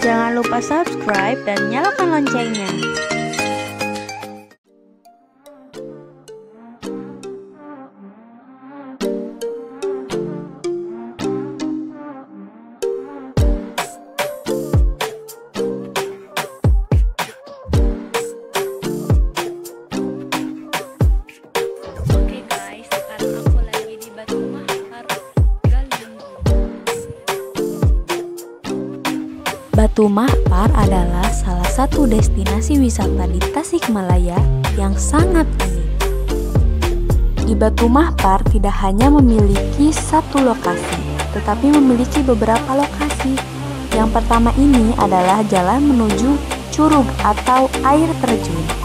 Jangan lupa subscribe dan nyalakan loncengnya. Batu Mahpar adalah salah satu destinasi wisata di Tasikmalaya yang sangat unik. Di Batu Mahpar tidak hanya memiliki satu lokasi, tetapi memiliki beberapa lokasi. Yang pertama ini adalah jalan menuju curug atau air terjun.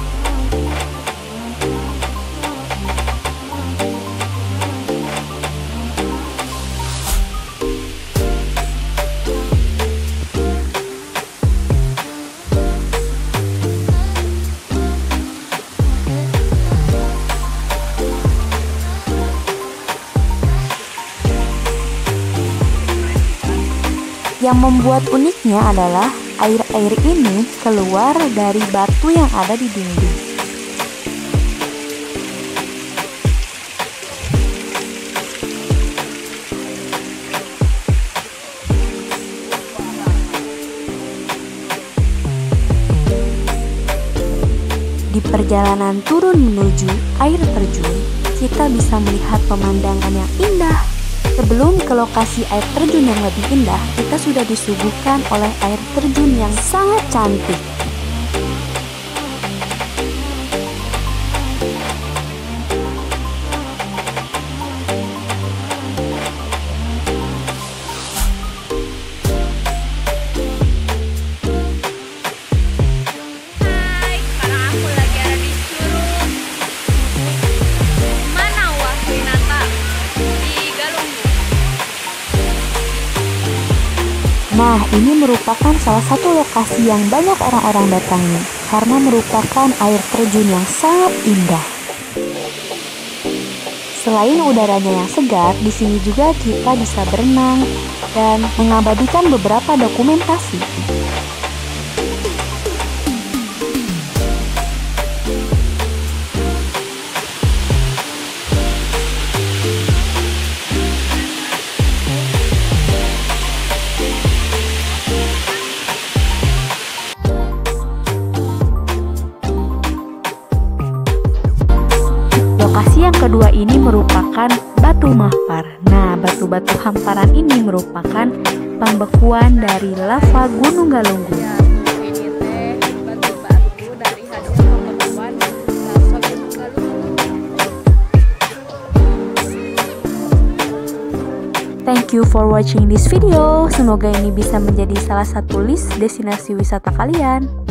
Yang membuat uniknya adalah air-air ini keluar dari batu yang ada di dinding. Di perjalanan turun menuju air terjun, kita bisa melihat pemandangan yang indah Sebelum ke lokasi air terjun yang lebih indah, kita sudah disuguhkan oleh air terjun yang sangat cantik. Nah, ini merupakan salah satu lokasi yang banyak orang-orang datangi karena merupakan air terjun yang sangat indah. Selain udaranya yang segar, di sini juga kita bisa berenang dan mengabadikan beberapa dokumentasi. Lokasi yang kedua ini merupakan Batu Mahpar. Nah, batu-batu hamparan ini merupakan pembekuan dari lava Gunung Galunggung. Ya, pembekuan lava Gunung Galunggung. Thank you for watching this video. Semoga ini bisa menjadi salah satu list destinasi wisata kalian.